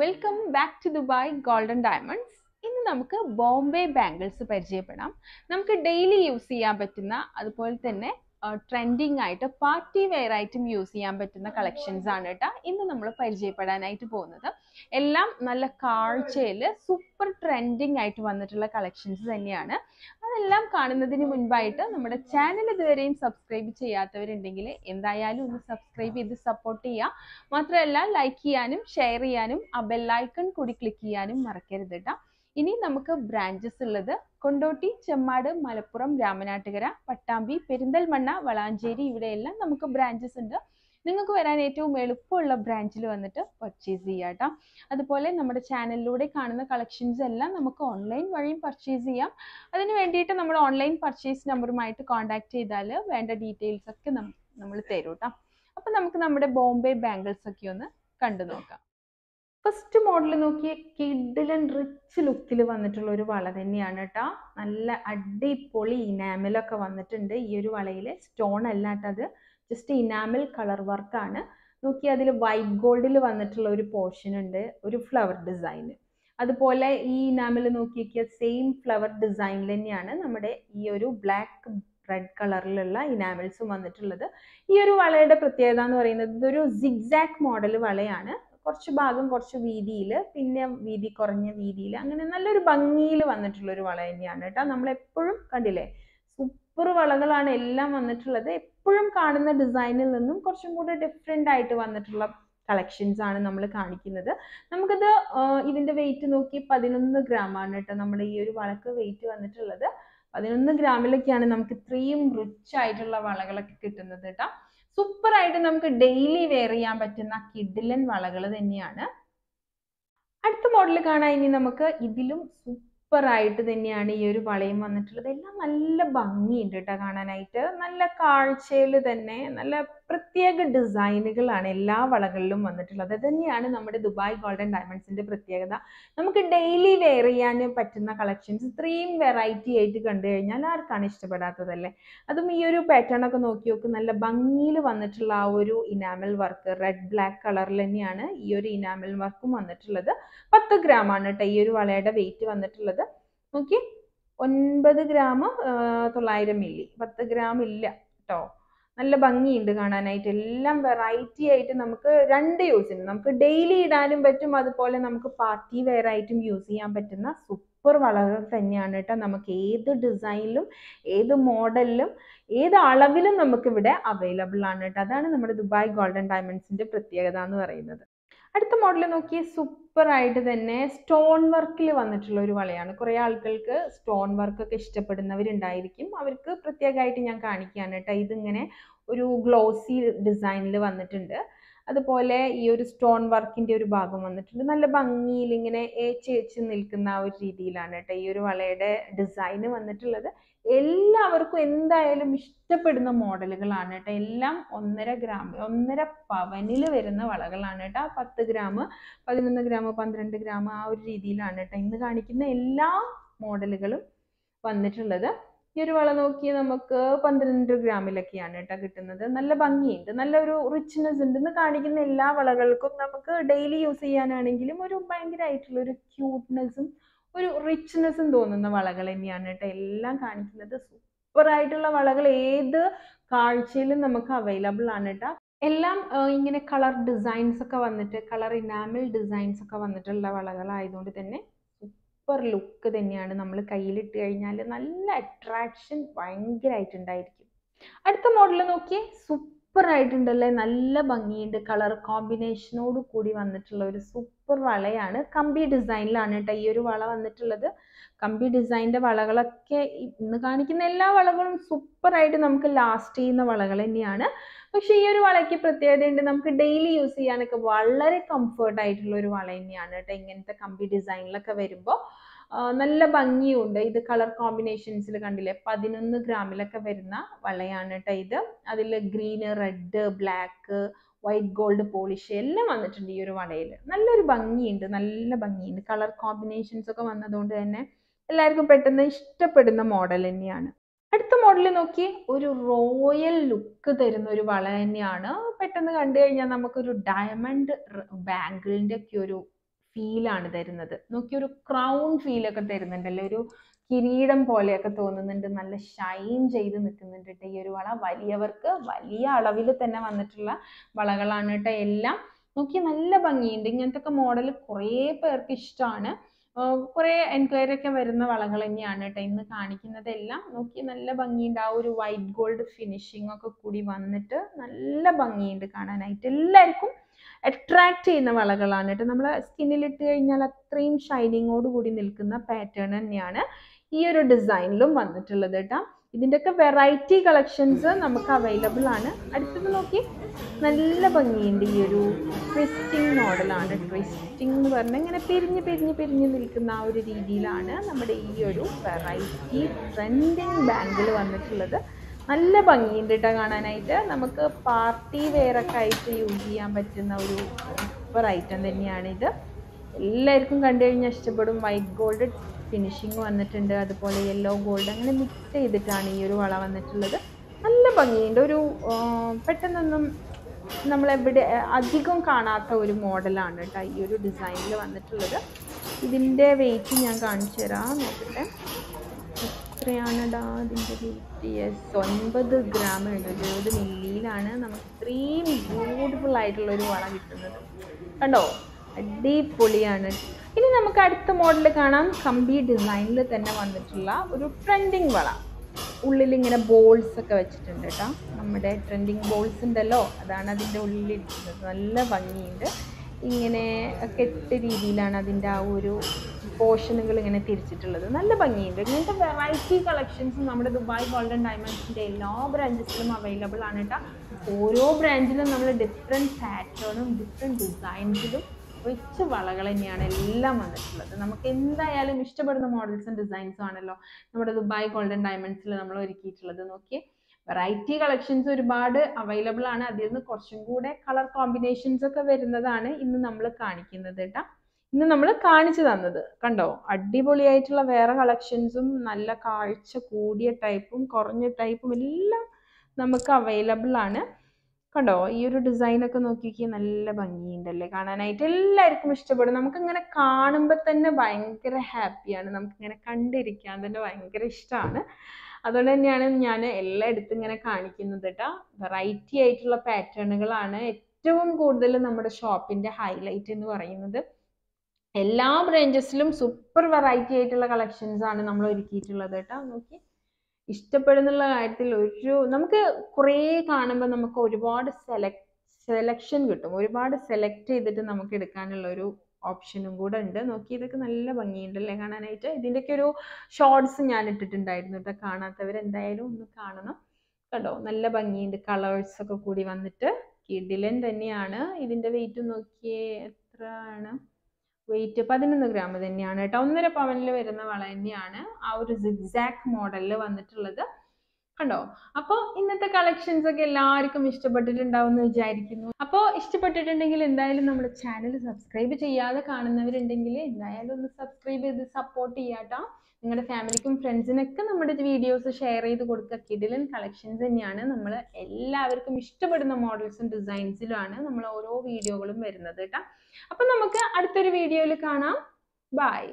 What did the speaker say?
Welcome back to Dubai golden diamonds ഇന്ന് നമുക്ക് Bombay bangles പരിചയപ്പെടാം. നമുക്ക് ഡെയിലി യൂസ് ചെയ്യാൻ പറ്റുന്ന അതുപോലെ തന്നെ ട്രെൻഡിങ് ആയിട്ട് പാർട്ടി വെയർ ആയിട്ടും യൂസ് ചെയ്യാൻ പറ്റുന്ന കളക്ഷൻസ് ആണ് കേട്ടോ ഇന്ന് നമ്മൾ പരിചയപ്പെടാനായിട്ട് പോകുന്നത്. എല്ലാം നല്ല കാഴ്ചയിൽ സൂപ്പർ ട്രെൻഡിങ് ആയിട്ട് വന്നിട്ടുള്ള കളക്ഷൻസ് തന്നെയാണ്. അതെല്ലാം കാണുന്നതിന് മുൻപായിട്ട് നമ്മുടെ ചാനൽ ഇതുവരെയും സബ്സ്ക്രൈബ് ചെയ്യാത്തവരുണ്ടെങ്കിൽ എന്തായാലും ഒന്ന് സബ്സ്ക്രൈബ് ചെയ്ത് സപ്പോർട്ട് ചെയ്യുക. മാത്രമല്ല ലൈക്ക് ചെയ്യാനും ഷെയർ ചെയ്യാനും ആ ബെല്ലൈക്കൺ കൂടി ക്ലിക്ക് ചെയ്യാനും മറക്കരുത് കേട്ടോ ഇനി നമുക്ക് ബ്രാഞ്ചസ് ഉള്ളത്. കൊണ്ടോട്ടി ചെമ്മാട് മലപ്പുറം രാമനാട്ടുകര പട്ടാമ്പി പെരിന്തൽമണ്ണ വളാഞ്ചേരി ഇവിടെയെല്ലാം നമുക്ക് ബ്രാഞ്ചസ് ഉണ്ട്. നിങ്ങൾക്ക് വരാൻ ഏറ്റവും എളുപ്പമുള്ള ബ്രാഞ്ചിൽ വന്നിട്ട് പർച്ചേസ് ചെയ്യാം കേട്ടോ. അതുപോലെ നമ്മുടെ ചാനലിലൂടെ കാണുന്ന കളക്ഷൻസ് എല്ലാം നമുക്ക് ഓൺലൈൻ വഴിയും പർച്ചേസ് ചെയ്യാം. അതിന് വേണ്ടിയിട്ട് നമ്മൾ ഓൺലൈൻ പർച്ചേസ് നമ്പറുമായിട്ട് കോൺടാക്ട് ചെയ്താൽ വേണ്ട ഡീറ്റെയിൽസ് ഒക്കെ നമ്മൾ തരും കേട്ടോ. അപ്പം നമുക്ക് നമ്മുടെ ബോംബെ ബാംഗിൾസ് ഒക്കെ ഒന്ന് കണ്ടു നോക്കാം. ഫസ്റ്റ് മോഡൽ നോക്കിയ കിഡിൽ ആൻഡ് റിച്ച് ലുക്കിൽ വന്നിട്ടുള്ള ഒരു വള തന്നെയാണ് കേട്ടോ. നല്ല അടിപൊളി ഇനാമലൊക്കെ വന്നിട്ടുണ്ട് ഈ ഒരു വളയിൽ സ്റ്റോൺ അല്ലാട്ടത് ജസ്റ്റ് ഇനാമിൽ കളർ വർക്കാണ് നോക്കി അതിൽ വൈറ്റ് ഗോൾഡിൽ വന്നിട്ടുള്ള ഒരു പോർഷൻ ഉണ്ട് ഒരു ഫ്ലവർ ഡിസൈൻ അതുപോലെ ഈ ഇനാമൽ നോക്കിയൊക്കെ സെയിം ഫ്ലവർ ഡിസൈനിൽ തന്നെയാണ് നമ്മുടെ ഈ ഒരു ബ്ലാക്ക് റെഡ് കളറിലുള്ള ഇനാമൽസും വന്നിട്ടുള്ളത്. ഈ ഒരു വളയുടെ പ്രത്യേകത എന്ന് പറയുന്നത് ഇതൊരു സിഗ്സാക്ട് മോഡൽ വളയാണ്. കുറച്ച് ഭാഗം കുറച്ച് വീതിയിൽ പിന്നെ വീതി കുറഞ്ഞ വീതിയിൽ അങ്ങനെ നല്ലൊരു ഭംഗിയിൽ വന്നിട്ടുള്ള ഒരു വള തന്നെയാണ് കേട്ടോ. നമ്മൾ എപ്പോഴും കണ്ടില്ലേ? സൂപ്പർ വളകളാണ് എല്ലാം വന്നിട്ടുള്ളത്. എപ്പോഴും കാണുന്ന ഡിസൈനിൽ നിന്നും കുറച്ചും കൂടെ ഡിഫറെന്റ് ആയിട്ട് വന്നിട്ടുള്ള കളക്ഷൻസ് ആണ് നമ്മൾ കാണിക്കുന്നത്. നമുക്കിത് ഇതിന്റെ വെയിറ്റ് നോക്കി പതിനൊന്ന് ഗ്രാം ആണ് കേട്ടോ നമ്മുടെ ഈ ഒരു വളക്ക് വെയിറ്റ് വന്നിട്ടുള്ളത്. പതിനൊന്ന് ഗ്രാമിലൊക്കെയാണ് നമുക്ക് ഇത്രയും റിച്ച് ആയിട്ടുള്ള വളകളൊക്കെ കിട്ടുന്നത് കേട്ടോ. സൂപ്പർ ആയിട്ട് നമുക്ക് ഡെയിലി വെയർ ചെയ്യാൻ പറ്റുന്ന കിഡിലൻ വളകൾ തന്നെയാണ്. അടുത്ത മോഡൽ കാണാൻ ഇനി നമുക്ക് ഇതിലും സൂപ്പർ ആയിട്ട് തന്നെയാണ് ഈ ഒരു വളയും വന്നിട്ടുള്ളത്. എല്ലാം നല്ല ഭംഗിയുണ്ട് കേട്ടോ കാണാനായിട്ട്. നല്ല കാഴ്ചയിൽ തന്നെ നല്ല പ്രത്യേക ഡിസൈനുകളാണ് എല്ലാ വളകളിലും വന്നിട്ടുള്ളത്. അത് തന്നെയാണ് നമ്മുടെ ദുബായ് ഗോൾഡൻ ഡയമണ്ട്സിന്റെ പ്രത്യേകത. നമുക്ക് ഡെയിലി വെയർ ചെയ്യാൻ പറ്റുന്ന കളക്ഷൻസ് ഇത്രയും വെറൈറ്റി ആയിട്ട് കണ്ടു കഴിഞ്ഞാൽ ആർക്കാണ് ഇഷ്ടപ്പെടാത്തതല്ലേ? അതും ഈ ഒരു പാറ്റേൺ ഒക്കെ നോക്കി നോക്ക് നല്ല ഭംഗിയിൽ വന്നിട്ടുള്ള ആ ഒരു ഇനാമൽ വർക്ക് റെഡ് ബ്ലാക്ക് കളറിൽ തന്നെയാണ് ഈ ഒരു ഇനാമൽ വർക്കും വന്നിട്ടുള്ളത്. പത്ത് ഗ്രാം ആണ് കേട്ടോ ഈ ഒരു വളയുടെ വെയിറ്റ് വന്നിട്ടുള്ളത്. നോക്കി ഒൻപത് ഗ്രാം തൊള്ളായിരം മില്ലി പത്ത് ഗ്രാം ഇല്ല കേട്ടോ നല്ല ഭംഗിയുണ്ട് കാണാനായിട്ട്. എല്ലാം വെറൈറ്റി ആയിട്ട് നമുക്ക് രണ്ട് യൂസ് യൂസിന് നമുക്ക് ഡെയിലി ഇടാനും പറ്റും. അതുപോലെ നമുക്ക് പാർട്ടി വെയർ ആയിട്ടും യൂസ് ചെയ്യാൻ പറ്റുന്ന സൂപ്പർ വളകൾ തന്നെയാണ് കേട്ടോ. നമുക്ക് ഏത് ഡിസൈനിലും ഏത് മോഡലിലും ഏത് അളവിലും നമുക്ക് ഇവിടെ അവൈലബിൾ ആണ് കേട്ടോ. അതാണ് നമ്മുടെ ദുബായ് ഗോൾഡൻ ഡയമണ്ട്സിന്റെ പ്രത്യേകത എന്ന് പറയുന്നത്. അടുത്ത മോഡൽ നോക്കി സൂപ്പർ ആയിട്ട് തന്നെ സ്റ്റോൺ വർക്കിൽ വന്നിട്ടുള്ള ഒരു വളയാണ്. കുറേ ആളുകൾക്ക് സ്റ്റോൺ വർക്ക് ഒക്കെ ഇഷ്ടപ്പെടുന്നവരുണ്ടായിരിക്കും. അവർക്ക് പ്രത്യേകമായിട്ട് ഞാൻ കാണിക്കുകയാണ് കേട്ടോ. ഇതിങ്ങനെ ഒരു ഗ്ലോസി ഡിസൈനിൽ വന്നിട്ടുണ്ട്. അതുപോലെ ഈ ഒരു സ്റ്റോൺ വർക്കിന്റെ ഒരു ഭാഗം വന്നിട്ടുണ്ട്. നല്ല ഭംഗിയിൽ ഇങ്ങനെ ഏച്ചേച്ച് നിൽക്കുന്ന ആ ഒരു രീതിയിലാണ് കേട്ടോ ഈ ഒരു വളയുടെ ഡിസൈൻ വന്നിട്ടുള്ളത്. എല്ലാവർക്കും എന്തായാലും ഇഷ്ടപ്പെടുന്ന മോഡലുകളാണ് കേട്ടോ. എല്ലാം ഒന്നര ഗ്രാം ഒന്നര പവനിൽ വരുന്ന വളകളാണ് കേട്ടോ. പത്ത് ഗ്രാം പതിനൊന്ന് ഗ്രാം പന്ത്രണ്ട് ഗ്രാം ആ ഒരു രീതിയിലാണ് കേട്ടോ ഇന്ന് കാണിക്കുന്ന എല്ലാ മോഡലുകളും വന്നിട്ടുള്ളത്. ഈ ഒരു വള നോക്കി നമുക്ക് പന്ത്രണ്ട് ഗ്രാമിലൊക്കെയാണ് കേട്ടോ കിട്ടുന്നത്. നല്ല ഭംഗിയുണ്ട്. നല്ലൊരു റിച്ച്നെസ് ഉണ്ട്. ഇന്ന് കാണിക്കുന്ന എല്ലാ വളകൾക്കും നമുക്ക് ഡെയിലി യൂസ് ചെയ്യാനാണെങ്കിലും ഒരു ഭയങ്കരമായിട്ടുള്ള ഒരു ക്യൂട്ട്നെസ്സും ഒരു റിച്ച്നെസ്സും തോന്നുന്ന വളകൾ തന്നെയാണ് കേട്ടോ എല്ലാം കാണിക്കുന്നത്. സൂപ്പർ ആയിട്ടുള്ള വളകൾ ഏത് കാഴ്ചയിലും നമുക്ക് അവൈലബിൾ ആണ് കേട്ടോ. എല്ലാം ഇങ്ങനെ കളർ ഡിസൈൻസ് ഒക്കെ വന്നിട്ട് കളർ ഇനാമൽ ഡിസൈൻസ് ഒക്കെ വന്നിട്ടുള്ള വളകളായതുകൊണ്ട് തന്നെ സൂപ്പർ ലുക്ക് തന്നെയാണ് നമ്മൾ കയ്യിലിട്ട് കഴിഞ്ഞാൽ നല്ല അട്രാക്ഷൻ ഭയങ്കരമായിട്ടുണ്ടായിരിക്കും അടുത്ത മോഡൽ നോക്കിയേ സൂപ്പർ ആയിട്ടുണ്ടല്ലേ? നല്ല ഭംഗിയുണ്ട്. കളർ കോമ്പിനേഷനോട് കൂടി വന്നിട്ടുള്ള ഒരു സൂപ്പർ വളയാണ്. കമ്പി ഡിസൈനിലാണ് കേട്ടോ ഈ ഒരു വള വന്നിട്ടുള്ളത്. കമ്പി ഡിസൈനിന്റെ വളകളൊക്കെ ഇന്ന് കാണിക്കുന്ന എല്ലാ വളകളും സൂപ്പർ ആയിട്ട് നമുക്ക് ലാസ്റ്റ് ചെയ്യുന്ന വളകൾ തന്നെയാണ്. പക്ഷേ ഈ ഒരു വളയ്ക്ക് പ്രത്യേകതയുണ്ട് നമുക്ക് ഡെയിലി യൂസ് ചെയ്യാനൊക്കെ വളരെ കംഫർട്ട് ആയിട്ടുള്ള ഒരു വള തന്നെയാണ് കേട്ടോ ഇങ്ങനത്തെ കമ്പി ഡിസൈനിലൊക്കെ വരുമ്പോൾ നല്ല ഭംഗിയുണ്ട്. ഇത് കളർ കോമ്പിനേഷൻസിൽ കണ്ടില്ലേ? പതിനൊന്ന് ഗ്രാമിലൊക്കെ വരുന്ന വളയാണ് കേട്ടോ ഇത്. അതിൽ green red black white gold polish എല്ലാം വന്നിട്ടുണ്ട് ഈ ഒരു വളയിൽ നല്ലൊരു ഭംഗിയുണ്ട്. നല്ല ഭംഗിയുണ്ട്. കളർ കോമ്പിനേഷൻസ് ഒക്കെ വന്നതുകൊണ്ട് തന്നെ എല്ലാവർക്കും പെട്ടെന്ന് ഇഷ്ടപ്പെടുന്ന മോഡൽ തന്നെയാണ്. അടുത്ത മോഡൽ നോക്കി ഒരു റോയൽ ലുക്ക് തരുന്ന ഒരു വള തന്നെയാണ്. പെട്ടെന്ന് കണ്ടു കഴിഞ്ഞാൽ നമുക്കൊരു ഡയമണ്ട് ബാംഗിളിന്റെ ഒക്കെ ഒരു ഫീലാണ് തരുന്നത്. നോക്കി ഒരു ക്രൗൺ ഫീലൊക്കെ തരുന്നുണ്ടല്ലോ ഒരു കിരീടം പോലെയൊക്കെ തോന്നുന്നുണ്ട് നല്ല ഷൈൻ ചെയ്ത് നിൽക്കുന്നുണ്ട് കേട്ടോ ഈ ഒരു വള. വലിയവർക്ക് വലിയ അളവിൽ തന്നെ വന്നിട്ടുള്ള വളകളാണ് കേട്ടോ എല്ലാം. നോക്കി നല്ല ഭംഗിയുണ്ട്. ഇങ്ങനത്തെ ഒക്കെ മോഡൽ കുറേ പേർക്ക് ഇഷ്ടമാണ്. കുറേ എൻക്വയറി ഒക്കെ വരുന്ന വളകൾ തന്നെയാണ് കേട്ടോ ഇന്ന് കാണിക്കുന്നതെല്ലാം. നോക്കി നല്ല ഭംഗിയുണ്ട്. ആ ഒരു വൈറ്റ് ഗോൾഡ് ഫിനിഷിംഗ് ഒക്കെ കൂടി വന്നിട്ട് നല്ല ഭംഗിയുണ്ട് കാണാനായിട്ട്. എല്ലാവർക്കും അട്രാക്ട് ചെയ്യുന്ന വളകളാണ് കേട്ടോ. നമ്മൾ സ്കിന്നിൽ ഇട്ട് കഴിഞ്ഞാൽ അത്രയും ഷൈനിങ്ങോട് കൂടി നിൽക്കുന്ന പാറ്റേൺ തന്നെയാണ് ഈ ഒരു ഡിസൈനിലും വന്നിട്ടുള്ളത് കേട്ടോ. ഇതിന്റെയൊക്കെ വെറൈറ്റി കളക്ഷൻസ് നമുക്ക് അവൈലബിൾ ആണ്. അടുത്തത് നോക്കി. നല്ല ഭംഗിയുണ്ട് ഈ ഒരു ട്വിസ്റ്റിംഗ് മോഡലാണ് ട്വിസ്റ്റിംഗ് എന്ന് പറഞ്ഞാൽ ഇങ്ങനെ പിരിഞ്ഞ് പിരിഞ്ഞ് പിരിഞ്ഞ് നിൽക്കുന്ന ആ ഒരു രീതിയിലാണ് നമ്മുടെ ഈ ഒരു വെറൈറ്റി ട്രെൻഡിങ് ബാങ്കിൾ വന്നിട്ടുള്ളത്. നല്ല ഭംഗിയുണ്ട് കേട്ടോ കാണാനായിട്ട്. നമുക്ക് പാർട്ടി വെയറൊക്കെ ആയിട്ട് യൂസ് ചെയ്യാൻ പറ്റുന്ന ഒരു സൂപ്പർ ഐറ്റം ഇത് എല്ലാവർക്കും കണ്ടു കഴിഞ്ഞാൽ ഇഷ്ടപ്പെടും. വൈറ്റ് ഗോൾഡ് ഫിനിഷിങ് വന്നിട്ടുണ്ട്. അതുപോലെ യെല്ലോ ഗോൾഡ് അങ്ങനെ മിക്സ് ചെയ്തിട്ടാണ് ഈ ഒരു വള വന്നിട്ടുള്ളത്. നല്ല ഭംഗിയുണ്ട്. ഒരു പെട്ടെന്നൊന്നും നമ്മളെവിടെ അധികം കാണാത്ത ഒരു മോഡലാണ് കേട്ടോ ഈ ഒരു ഡിസൈനിൽ വന്നിട്ടുള്ളത്. ഇതിന്റെ വെയിറ്റ് ഞാൻ കാണിച്ചു തരാം. നോക്കട്ടെ. എത്രയാണടാ അതിന്റെ വെയിറ്റ് യെസ് ഒൻപത് ഗ്രാം ഉണ്ട്. ഇരുപത് മില്ലിയിലാണ് നമുക്ക് ഇത്രയും ബ്യൂട്ടിഫുൾ ആയിട്ടുള്ള ഒരു വള കിട്ടുന്നത്. കണ്ടോ? അടിപൊളിയാണ്. ഇനി നമുക്ക് അടുത്ത മോഡൽ കാണാം. കമ്പി ഡിസൈനിൽ തന്നെ വന്നിട്ടുള്ള ഒരു ട്രെൻഡിങ് വള. ഉള്ളിൽ ഇങ്ങനെ ബോൾസ് ഒക്കെ വെച്ചിട്ടുണ്ട് കേട്ടോ നമ്മുടെ ട്രെൻഡിങ് ബോൾസ് ഉണ്ടല്ലോ. അതാണ് അതിന്റെ ഉള്ളിലിരിക്കുന്നത്. നല്ല ഭംഗിയുണ്ട്. ഇങ്ങനെ കെട്ട് രീതിയിലാണ് അതിന്റെ ആ ഒരു പോർഷനുകൾ ഇങ്ങനെ തിരിച്ചിട്ടുള്ളത്. നല്ല ഭംഗിയുണ്ട്. ഇങ്ങനത്തെ വെറൈറ്റി കളക്ഷൻസ് നമ്മുടെ ദുബായ് ഗോൾഡൻ ഡയമണ്ട്സിന്റെ എല്ലാ ബ്രാഞ്ചസിലും അവൈലബിൾ ആണ് കേട്ടോ ഓരോ ബ്രാഞ്ചിലും നമ്മൾ ഡിഫറെന്റ് പാറ്റേണും ഡിഫറെന്റ് ഡിസൈൻസിലും റിച്ച് വളകൾ തന്നെയാണ് എല്ലാം വന്നിട്ടുള്ളത്. നമുക്ക് എന്തായാലും ഇഷ്ടപ്പെടുന്ന മോഡൽസും ഡിസൈൻസും ആണല്ലോ നമ്മുടെ ദുബായ് ഗോൾഡൻ ഡയമണ്ട്സിൽ നമ്മൾ ഒരുക്കിയിട്ടുള്ളത്. നോക്കിയേ. വെറൈറ്റി കളക്ഷൻസ് ഒരുപാട് അവൈലബിൾ ആണ്. അതിൽ നിന്ന് കുറച്ചും കൂടെ കളർ കോമ്പിനേഷൻസ് ഒക്കെ വരുന്നതാണ് ഇന്ന് നമ്മൾ കാണിക്കുന്നത് കേട്ടോ. ഇന്ന് നമ്മൾ കാണിച്ചു തന്നത് കണ്ടോ? അടിപൊളിയായിട്ടുള്ള വേറെ കളക്ഷൻസും നല്ല കാഴ്ച കൂടിയ ടൈപ്പും കുറഞ്ഞ ടൈപ്പും എല്ലാം നമുക്ക് അവൈലബിൾ ആണ്. കണ്ടോ? ഈ ഒരു ഡിസൈനൊക്കെ നോക്കിയൊക്കെ നല്ല ഭംഗിയുണ്ടല്ലേ? കാണാനായിട്ട് എല്ലാവർക്കും ഇഷ്ടപ്പെടും. നമുക്ക് ഇങ്ങനെ കാണുമ്പോൾ തന്നെ ഭയങ്കര ഹാപ്പിയാണ് നമുക്കിങ്ങനെ കണ്ടിരിക്കാൻ തന്നെ ഭയങ്കര ഇഷ്ടമാണ്. അതുകൊണ്ട് തന്നെയാണ് ഞാൻ എല്ലായിടത്തും ഇങ്ങനെ കാണിക്കുന്നത് കേട്ടോ വെറൈറ്റി ആയിട്ടുള്ള പാറ്റേണുകളാണ് ഏറ്റവും കൂടുതൽ നമ്മുടെ ഷോപ്പിന്റെ ഹൈലൈറ്റ് എന്ന് പറയുന്നത്. എല്ലാ ബ്രാഞ്ചസിലും സൂപ്പർ വെറൈറ്റി ആയിട്ടുള്ള കളക്ഷൻസ് ആണ് നമ്മൾ ഒരുക്കിയിട്ടുള്ളത് കേട്ടോ നോക്കി ഇഷ്ടപ്പെടുന്നുള്ള കാര്യത്തിൽ ഒരു നമുക്ക് കുറേ കാണുമ്പോൾ നമുക്ക് ഒരുപാട് സെലക്ട് സെലക്ഷൻ കിട്ടും. ഒരുപാട് സെലക്ട് ചെയ്തിട്ട് നമുക്ക് എടുക്കാനുള്ള ഒരു ഓപ്ഷനും കൂടെ ഉണ്ട്. നോക്കി ഇതൊക്കെ നല്ല ഭംഗിയുണ്ടല്ലേ കാണാനായിട്ട്? ഇതിന്റെയൊക്കെ ഒരു ഷോർട്സ് ഞാൻ ഇട്ടിട്ടുണ്ടായിരുന്നു കേട്ടോ. കാണാത്തവർ എന്തായാലും ഒന്ന് കാണണം. കണ്ടോ? നല്ല ഭംഗിയുണ്ട്. കളേഴ്സ് ഒക്കെ കൂടി വന്നിട്ട് കിഡിലൻ തന്നെയാണ്. ഇതിന്റെ വെയിറ്റ് നോക്കിയേ എത്ര ആണ് വെയിറ്റ് പതിനൊന്ന് ഗ്രാം തന്നെയാണ് കേട്ടോ. ഒന്നര പവനിൽ വരുന്ന വള തന്നെയാണ് ആ ഒരു സിഗ്സാക്ക് മോഡലിൽ വന്നിട്ടുള്ളത്. കണ്ടോ? അപ്പോൾ ഇന്നത്തെ കളക്ഷൻസ് ഒക്കെ എല്ലാവർക്കും ഇഷ്ടപ്പെട്ടിട്ടുണ്ടാവും എന്ന് വിചാരിക്കുന്നു. അപ്പോൾ ഇഷ്ടപ്പെട്ടിട്ടുണ്ടെങ്കിൽ എന്തായാലും നമ്മൾ ചാനൽ സബ്സ്ക്രൈബ് ചെയ്യാതെ കാണുന്നവരുണ്ടെങ്കിൽ എന്തായാലും ഒന്ന് സബ്സ്ക്രൈബ് ചെയ്ത് സപ്പോർട്ട് ചെയ്യാട്ടോ. നിങ്ങളുടെ ഫാമിലിക്കും ഫ്രണ്ട്സിനൊക്കെ നമ്മുടെ വീഡിയോസ് ഷെയർ ചെയ്ത് കൊടുക്കുക. കിഡിലൻ കളക്ഷൻസ് തന്നെയാണ്. നമ്മൾ എല്ലാവർക്കും ഇഷ്ടപ്പെടുന്ന മോഡൽസും ഡിസൈൻസിലുമാണ് നമ്മൾ ഓരോ വീഡിയോകളും വരുന്നത് കേട്ടോ. അപ്പം നമുക്ക് അടുത്തൊരു വീഡിയോയിൽ കാണാം. ബൈ